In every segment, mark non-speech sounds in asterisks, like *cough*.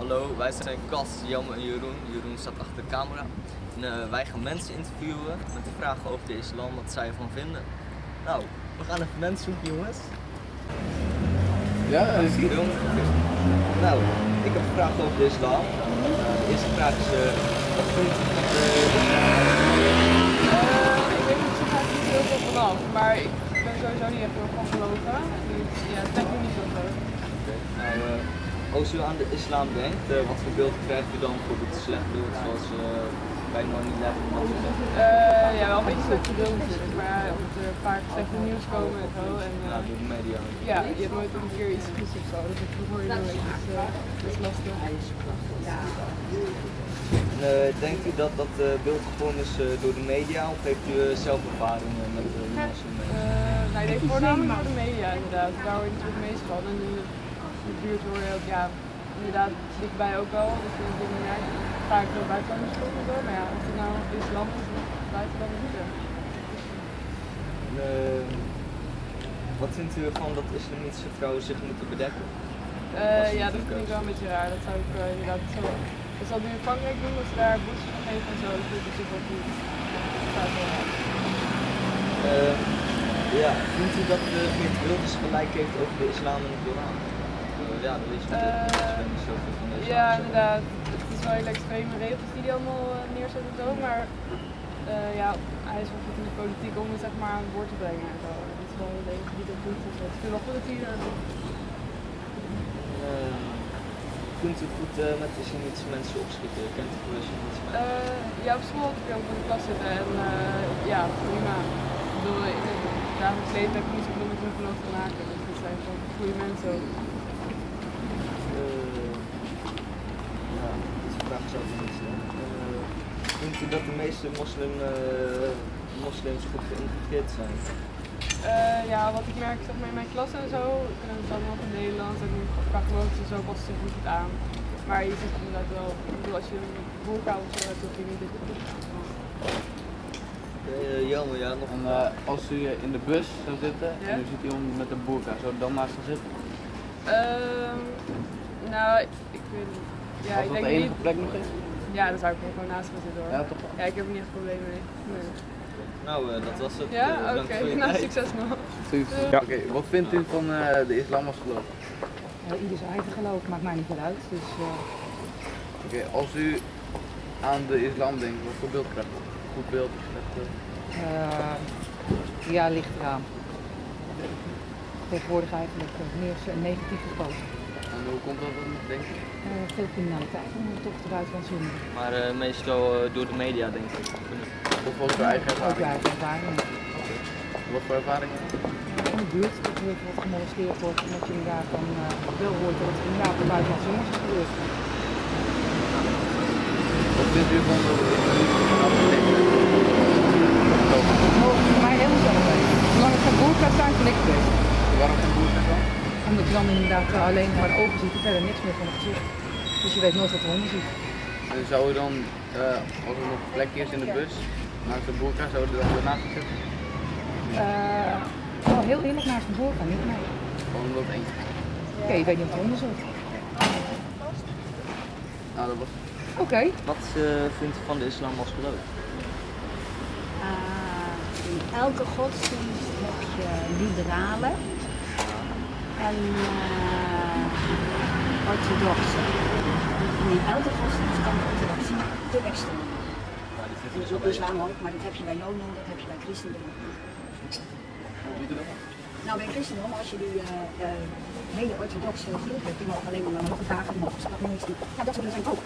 Hallo, wij zijn Cas, Jan en Jeroen. Jeroen staat achter de camera. En, eh, wij gaan mensen interviewen met de vragen over de islam, wat zij ervan vinden. Nou, we gaan even mensen zoeken, jongens. Ja, dat is goed. Nou, ik heb een vraag over de islam. Eh, de eerste vraag is, eh, wat vindt u van de ik weet niet zo niet heel veel vanaf, maar ik ben sowieso niet echt heel van geloven. Dus ja, het trekt me niet zo veel. Nou, eh, als u aan de islam denkt, eh, wat voor beeld krijgt u dan bijvoorbeeld een slecht beeld, zoals eh, bij 9-11 en dat soort dingen? Eh, ja, wel een beetje slecht beeld maar ja, omdat er vaak slechte nieuws komen en zo. En, Ja, door de media. ja, je hebt nooit een keer iets goeds of zo, dus dat hoor je nooit. Dus dat is lastig. Eh, denkt u dat dat beeld gevormd is door de media of heeft u zelf ervaring met de nou, ik denk voornamelijk door de media inderdaad, daar hoor je natuurlijk het meest van. En de, buurt hoor je ook, ja, inderdaad, dichtbij ook wel. Dus ik denk, ja, vaak door buitenlanders komen en zo, maar ja, of het nou islam is of buitenlanders niet. ja. Eh, wat vindt u ervan dat islamitische vrouwen zich moeten bedekken? Eh, ja, dat vind ik wel een beetje raar. Dat zou ik eh, inderdaad zo. Dat zal nu in Frankrijk doen, als ze daar boetes van geven en zo. Dat vind ik zich wel goed. Dat zou ik wel raar. Eh, ja, vindt u dat de gemeente Wilders gelijk heeft over de islam en de Koran? Ja, dat weet je. Eh, niet zoveel van de islam. Ja, inderdaad. Het is wel hele extreme regels die hij allemaal eh, neerzet en zo, maar eh, ja, hij is wel goed in de politiek om het zeg maar aan het woord te brengen en zo. Dat is wel de enige die dat doet. Dus het is wel goed dat hij dat doet. Kunt u goed met islamitische mensen opschieten? Kent u veel islamitische mensen? Ja, op school heb ik ook in de klas zitten en ja, prima. Ik bedoel, in het dagelijks leven heb ik niet zoveel met hun geloof te maken, dus dat zijn gewoon goede mensen ook. Vraag niet. Eh, vindt u dat de meeste moslim, eh, moslims goed geïntegreerd zijn? Eh, ja, wat ik merk zeg maar, in mijn klas en zo, ik ben dan nog in Nederland en qua gewoontes en zo past zich niet goed aan. Maar je ziet inderdaad wel, ik bedoel, als je een boerka of zo hebt, dan niet dat je goed Uh, jammer, ja, nog En eh, als u in de bus zou zitten Ja? en u ziet iemand met een boerka, zou u dan naast gaan zitten? Ehm, nou, ik weet niet. Ja, als ik dat denk de enige niet. plek nog is? Ja, dan zou ik er gewoon naast gaan zitten hoor. Ja, toch wel. Ja, ik heb er niet echt problemen mee. Nee. Nou, eh, dat was het. Ja, Eh, oké. dank voor je *laughs* Nou, succes nog. Ja. Oké, wat vindt u van eh, de islam als geloof? Ja, ieder zijn eigen geloof, maakt mij niet veel uit. Dus eh, Oké, als u aan de islam denkt, wat voor beeld krijgt u? Goed beeld, slecht beeld? eh, ja, ligt eraan. Tegenwoordig eigenlijk meer negatief positief. En hoe komt dat dan, denk ik? Eh, veel criminaliteit toch de buitenland zonder. Maar eh, meestal eh, door de media, denk ik. Of was uw eigen Ook je ervaring? eigen ervaring. Wat voor ervaringen? In de buurt dat er wat gemolesteerd wordt, omdat je inderdaad dan eh, wel hoort dat het inderdaad de buitenlandse jongens is gebeurd. Wat vindt u van de Oh, voor mij helemaal zelf weten. Zolang het geen boerkaart zijn, vind ik het best. Waarom geen boerka dan? Omdat je dan inderdaad eh, alleen maar de ogen ziet en verder niks meer van het gezicht. Dus je weet nooit wat de honden ziet. En zou u dan, eh, als er nog een plekje is in de bus, naast de boerka, zou u dan gaan zitten? Eh, oh, heel eerlijk naast een boerkaart, niet nee. Gewoon omdat eentje. Oké, je weet niet wat de honden zoekt. Nou, dat was Oké. Wat eh, vindt u van de islam als geloof? Uh, in elke godsdienst heb je liberalen en uh, orthodoxe. En in elke godsdienst kan de orthodoxie te extreem. Dat is ook islam ook, maar dat heb je bij Joden, dat heb je bij christendom. Nou, bij christendom, als je die uh, uh, hele orthodoxe groep hebt, die mogen alleen maar naar vragen, die mogen stappen niet Ja, dat soort dingen zijn ook.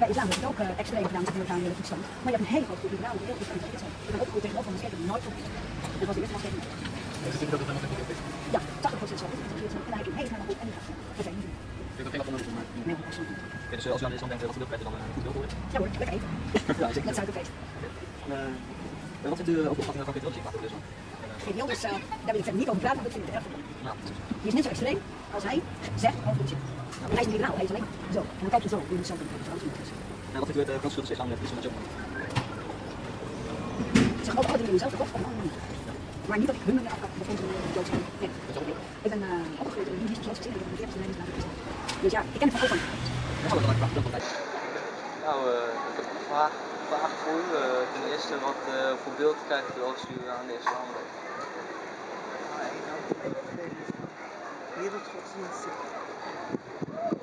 Bij islam wordt het ook extreem gedaan, dat wordt aan de toestand. Maar je hebt een hele grote groep die heel goed zijn. Ik ben ook goed tegenover de schepen die nooit op Dat was de eerste maatregel. Ja, 80% zal goed geïnteresseerd zijn. En dan heb je een hele snelle groep en die dat ik niet. Ik heb geen last van Nee, dat dus als u aan de islam denkt, wat krijgt u dan eh, goed horen? Ja hoor, lekker eten. Met suikerfeest. Eh, wat vindt over de opvatting van Peter de islam? Geert Wilders, uh, daar wil ik verder niet over praten, want dat vind ik erg. Ja. Die is net zo extreem als hij zegt over het. Hij is een liberaal, hij is alleen zo. En dan kijk je zo, je moet zo dat niet. En wat vindt u de grootste islam met? Ik zeg ook altijd in mezelf, God van niet. Maar niet dat ik hun manier afkap of onze Joods zijn. Nee. Ik ben uh, opgegroeid in een Hindoeïstische gezin, ik heb een 40 Nederlands Dus ja, ik ken het van ook van. Nou, eh, ik heb een vraag, vraag voor u. Eh, ten eerste, wat eh, voor beeld krijgt u als u aan de islam denkt? Wereldgodsdiensten.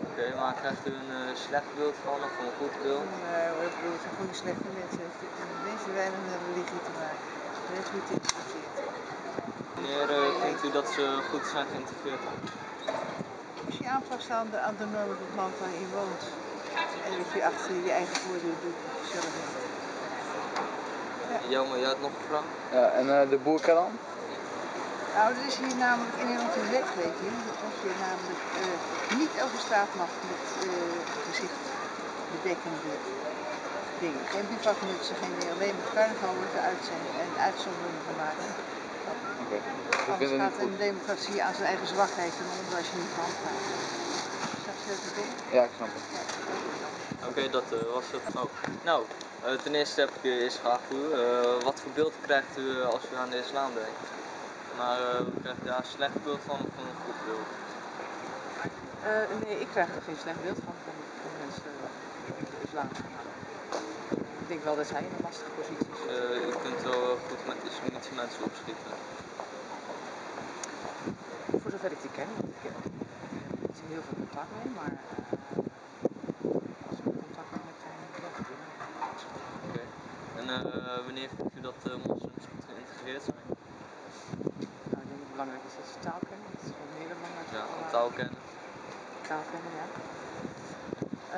Oké, maar krijgt u een eh, slecht beeld van of een goed beeld? Nee hoor, ik bedoel, het zijn gewoon slechte mensen. Het heeft mensen weinig met religie te maken. Net het interesseert. Wanneer eh, vindt u dat ze goed zijn geïntegreerd? Als je aanpast aan de, aan de normen van het land waar je woont. En dat je achter je eigen voordeel doet, zelf niet. Jelmer, jij had nog een vraag? Ja, en eh, de boerka dan? Nou, er is hier namelijk in Nederland een wetgeving. Dat je namelijk eh, niet over straat mag met eh, gezicht bedekkende dingen. Geen bivakmutsen, geen dingen. Alleen met carnaval wordt er en uitzonderingen gemaakt. Oké. Dus ik Anders gaat goed. een democratie aan zijn eigen zwakheid ten onder als je niet handhaaft. Snap je wat ik bedoel? Ja, ik snap het. Oké, dat eh, was het ook. Nou, eh, ten eerste heb ik uh, eerst vraag voor u. Eh, wat voor beeld krijgt u als u aan de islam denkt? Maar eh, krijgt u daar een slecht beeld van of een goed beeld? Eh, nee, ik krijg er geen slecht beeld van, van, van mensen die de islam gaan. Ik denk wel dat zij in een lastige positie zitten. u kunt wel goed met islamitische Voor zover ik die ken, want ik heb er niet heel veel contact mee, maar eh, als ik contact met zijn, ja, prima. Oké. En eh, wanneer vindt u dat eh, moslims goed geïntegreerd zijn? Nou, ik denk dat het belangrijk is dat ze taal kennen. Dat is gewoon een hele belangrijke Ja, eh, taal kennen. taal kennen, ja.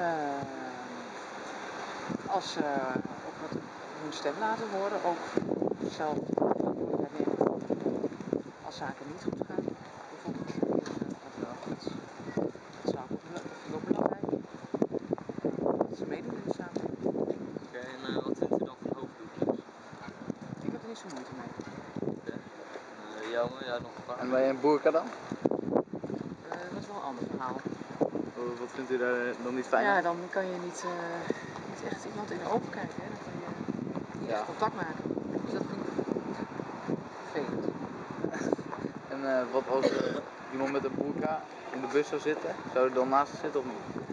Eh, als ze ook wat hun stem laten horen, ook zelf als zaken niet goed gaan. Bijvoorbeeld, eh, wat wel, dat, dat zou ik ook, dat vind ik ook belangrijk. Dat ze meedoen in de samenleving. Oké, en eh, wat vindt u dan van hoofddoekjes? Ik heb er niet zo moeite mee. Oké. Uh, Jelmer, jij had nog een? En bij een boerka dan? Eh, dat is wel een ander verhaal. Wat- Wat vindt u daar eh, dan niet fijn Ja, dan kan je niet, eh, niet echt iemand in de ogen kijken. Hè? Dan kan je niet Ja. echt contact maken. Dus dat vind ik vervelend. En eh, wat als eh, iemand met een boerka in de bus zou zitten? Zou er dan naast zitten of niet?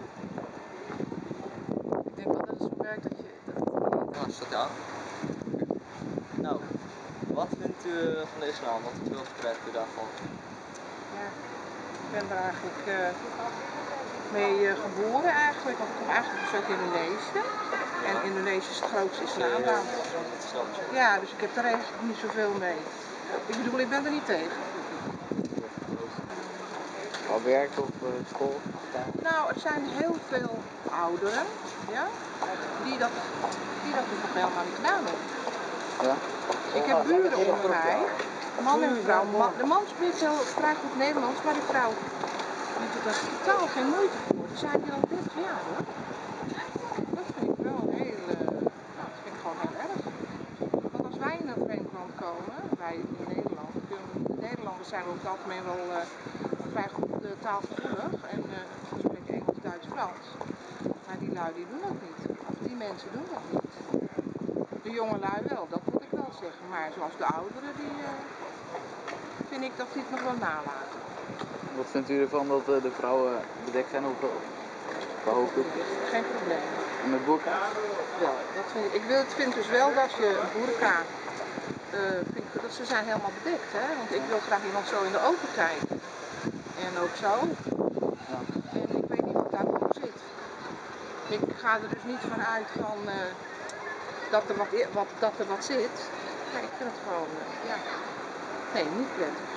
Ik denk dat het zo werkt dat je... Dat, Nou, staat aan. Nou, wat vindt u eh, van de islam? Wat voor beeld krijgt u daarvan? Ja, ik ben er eigenlijk eh, mee eh, geboren eigenlijk. Want ik kom eigenlijk dus uit Indonesië. En Indonesië is het grootste islamland. Ja, dus ik heb daar eigenlijk niet zoveel mee. Ik bedoel, ik ben er niet tegen. Al werk of eh, school? Nou, er zijn heel veel ouderen, ja, die dat, die dat dus nog helemaal niet gedaan hebben. Ja? Ik heb buren onder mij, man en vrouw. Man- de man spreekt heel vrij goed Nederlands, maar de vrouw die doet daar totaal geen moeite voor. Die zijn hier al 30 jaar hoor. Dat vind ik wel heel, eh, nou, dat vind ik gewoon heel erg. Want als wij in land komen, wij in Nederland, we- Nederlanders zijn over het algemeen wel eh, vrij goed eh, taalgevoelig en eh, we spreken Engels, Duits, Frans. Maar die lui die doen dat niet. Of die mensen doen dat niet. De jonge lui wel, dat moet ik wel zeggen. Maar zoals de ouderen, die eh, vind ik dat die het nog wel nalaten. Wat vindt u ervan dat eh, de vrouwen bedekt zijn op hoofddoekjes? Geen probleem. En met boerka? Wel, dat vind ik, ik wil, vind dus wel dat je een boerka, eh, vind ik, dat ze zijn helemaal bedekt. Hè? Want ik wil graag iemand zo in de ogen kijken. En ook zo. Ja. En ik weet niet wat daaronder zit. Ik ga er dus niet van uit van, eh, dat, er wat, wat, dat er wat zit. Nee, ik vind het gewoon, eh, ja. Nee, niet prettig.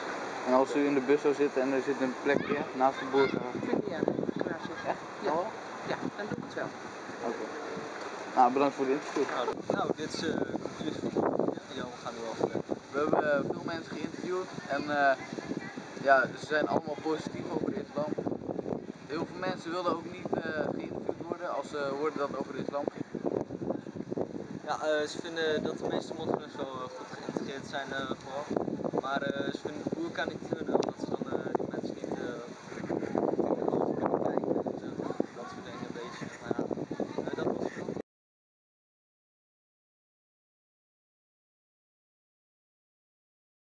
En als u in de bus zou zitten en er zit een plekje naast de boerka? Ik vind het niet erg ik daar zit. Echt? Ja. ja, dan doe ik het wel. Oké. Nou, bedankt voor het interview. Nou, nou dit is de conclusie van Ja, we gaan nu verder. We hebben veel mensen geïnterviewd en eh, ja, ze zijn allemaal positief over de islam. Heel veel mensen wilden ook niet eh, geïnterviewd worden als ze hoorden dat over de islam. Ja, eh, ze vinden dat de meeste moslims wel eh, goed geïntegreerd zijn vooral. Maar ze vinden de boerka niet